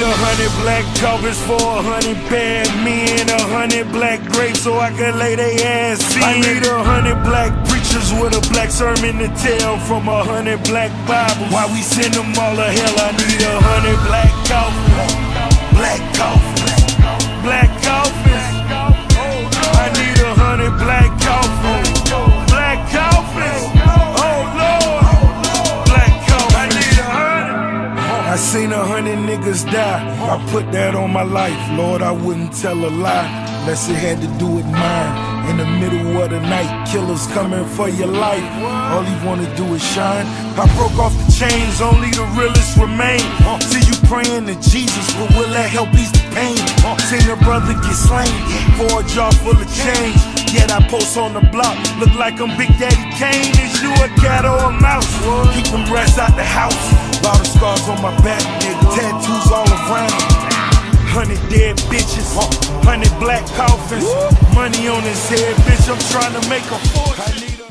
need a hundred black coffins for a hundred bad men, a hundred black grapes so I can lay they ass in. I need a hundred black preachers with a black sermon to tell from a hundred black Bibles. Why we send them all to hell? I need a hundred black seen a hundred niggas die. I put that on my life. Lord, I wouldn't tell a lie unless it had to do with mine. In the middle of the night, killers coming for your life. All he wanna do is shine. I broke off the chains, only the realest remain. See you praying to Jesus, but will that help ease the pain? Seen a brother get slain for a jar full of change. Yet I post on the block, look like I'm Big Daddy Kane. Is you a cat or a mouse? Keep them rats out the house. Lot of scars on my back, nigga. Tattoos all around. Hundred dead bitches, hundred black coffins, money on his head, bitch. I'm trying to make a fortune.